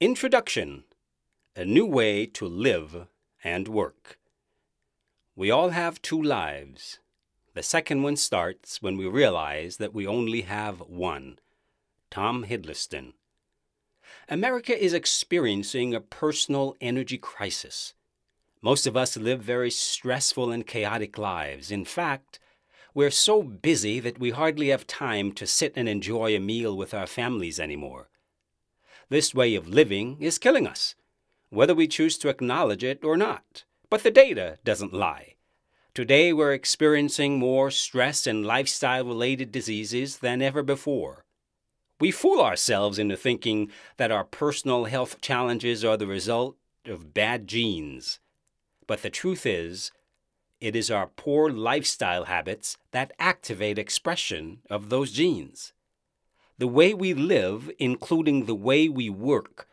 Introduction A New Way to Live and Work. We all have two lives. The second one starts when we realize that we only have one. Tom Hiddleston. America is experiencing a personal energy crisis. Most of us live very stressful and chaotic lives. In fact, we're so busy that we hardly have time to sit and enjoy a meal with our families anymore. This way of living is killing us, whether we choose to acknowledge it or not. But the data doesn't lie. Today we're experiencing more stress and lifestyle related diseases than ever before. We fool ourselves into thinking that our personal health challenges are the result of bad genes. But the truth is, it is our poor lifestyle habits that activate expression of those genes. The way we live, including the way we work,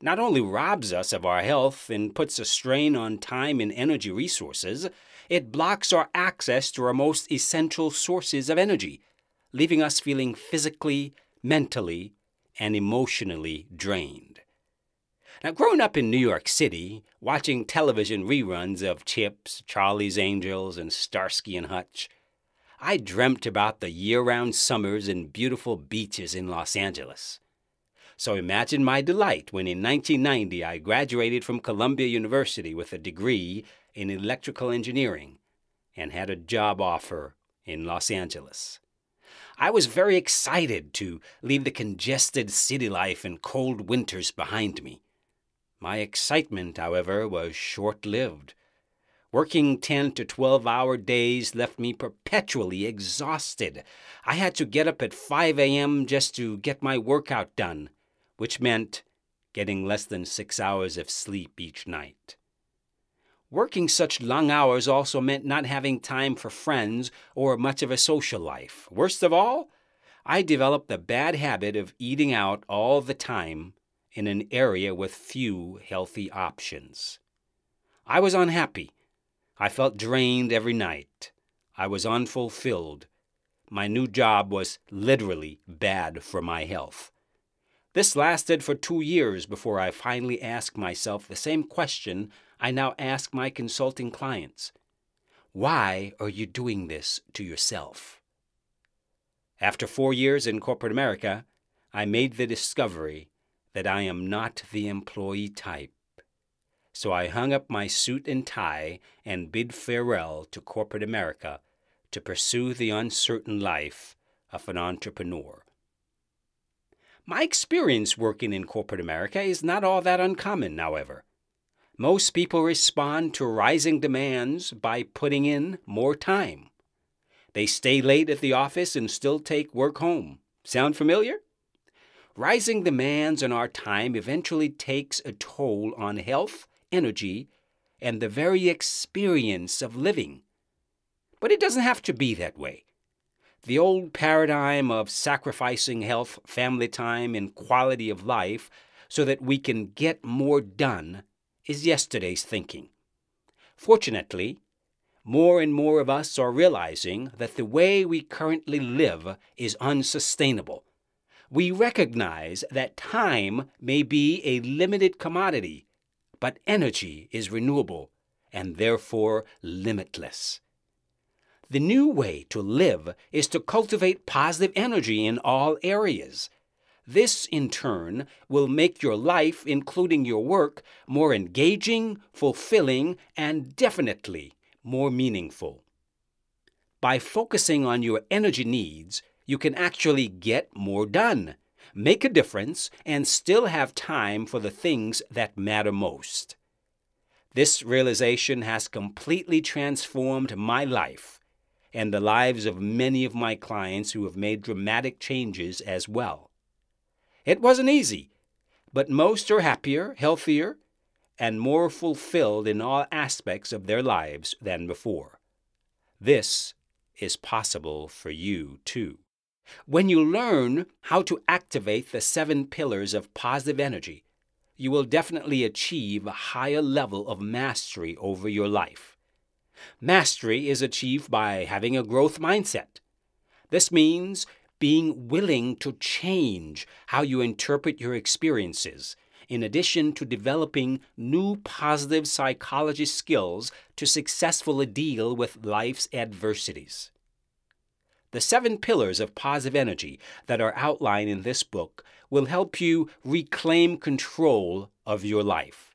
not only robs us of our health and puts a strain on time and energy resources, it blocks our access to our most essential sources of energy, leaving us feeling physically, mentally, and emotionally drained. Now, growing up in New York City, watching television reruns of Chips, Charlie's Angels, and Starsky and Hutch, I dreamt about the year round summers and beautiful beaches in Los Angeles. So imagine my delight when in 1990 I graduated from Columbia University with a degree in electrical engineering and had a job offer in Los Angeles. I was very excited to leave the congested city life and cold winters behind me. My excitement, however, was short lived. Working 10 to 12 hour days left me perpetually exhausted. I had to get up at 5 a.m. just to get my workout done, which meant getting less than six hours of sleep each night. Working such long hours also meant not having time for friends or much of a social life. Worst of all, I developed the bad habit of eating out all the time in an area with few healthy options. I was unhappy. I felt drained every night. I was unfulfilled. My new job was literally bad for my health. This lasted for two years before I finally asked myself the same question I now ask my consulting clients Why are you doing this to yourself? After four years in corporate America, I made the discovery that I am not the employee type. So I hung up my suit and tie and bid farewell to corporate America to pursue the uncertain life of an entrepreneur. My experience working in corporate America is not all that uncommon, however. Most people respond to rising demands by putting in more time. They stay late at the office and still take work home. Sound familiar? rising demands on our time eventually takes a toll on health, energy, and the very experience of living. But it doesn't have to be that way. The old paradigm of sacrificing health, family time, and quality of life so that we can get more done is yesterday's thinking. Fortunately, more and more of us are realizing that the way we currently live is unsustainable we recognize that time may be a limited commodity, but energy is renewable and therefore limitless. The new way to live is to cultivate positive energy in all areas. This, in turn, will make your life, including your work, more engaging, fulfilling, and definitely more meaningful. By focusing on your energy needs, you can actually get more done, make a difference, and still have time for the things that matter most. This realization has completely transformed my life and the lives of many of my clients who have made dramatic changes as well. It wasn't easy, but most are happier, healthier, and more fulfilled in all aspects of their lives than before. This is possible for you too. When you learn how to activate the seven pillars of positive energy, you will definitely achieve a higher level of mastery over your life. Mastery is achieved by having a growth mindset. This means being willing to change how you interpret your experiences in addition to developing new positive psychology skills to successfully deal with life's adversities. The seven pillars of positive energy that are outlined in this book will help you reclaim control of your life.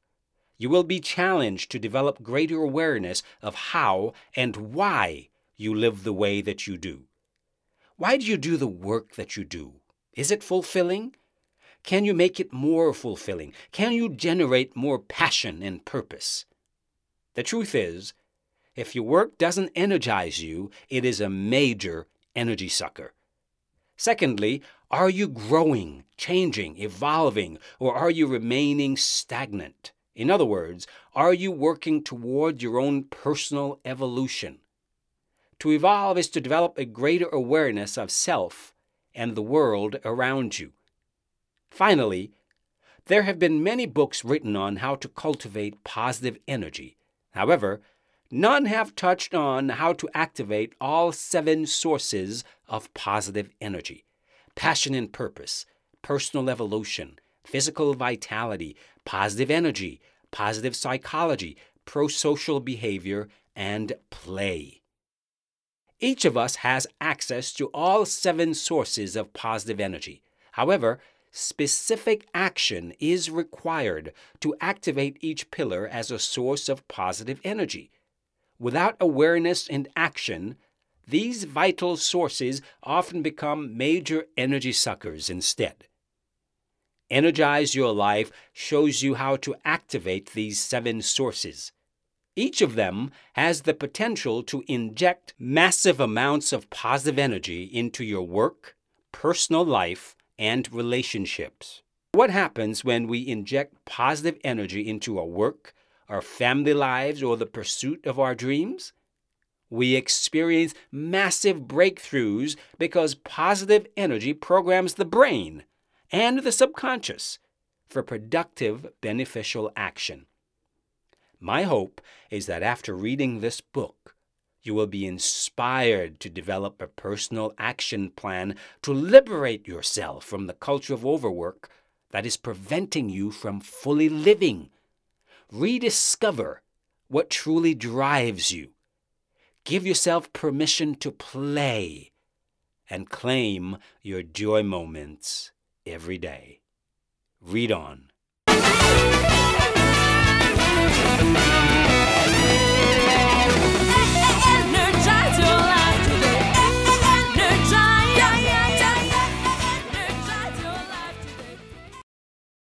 You will be challenged to develop greater awareness of how and why you live the way that you do. Why do you do the work that you do? Is it fulfilling? Can you make it more fulfilling? Can you generate more passion and purpose? The truth is, if your work doesn't energize you, it is a major energy sucker. Secondly, are you growing, changing, evolving, or are you remaining stagnant? In other words, are you working toward your own personal evolution? To evolve is to develop a greater awareness of self and the world around you. Finally, there have been many books written on how to cultivate positive energy. However, none have touched on how to activate all seven sources of positive energy passion and purpose, personal evolution, physical vitality, positive energy, positive psychology, pro social behavior, and play. Each of us has access to all seven sources of positive energy. However, specific action is required to activate each pillar as a source of positive energy. Without awareness and action, these vital sources often become major energy suckers instead. Energize Your Life shows you how to activate these seven sources. Each of them has the potential to inject massive amounts of positive energy into your work, personal life, and relationships. What happens when we inject positive energy into our work, our family lives, or the pursuit of our dreams? We experience massive breakthroughs because positive energy programs the brain and the subconscious for productive, beneficial action. My hope is that after reading this book, you will be inspired to develop a personal action plan to liberate yourself from the culture of overwork that is preventing you from fully living. Rediscover what truly drives you. Give yourself permission to play and claim your joy moments every day. Read on.